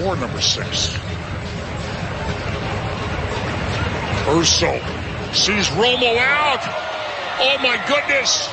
for number six. Urso sees Romo out. Oh my goodness.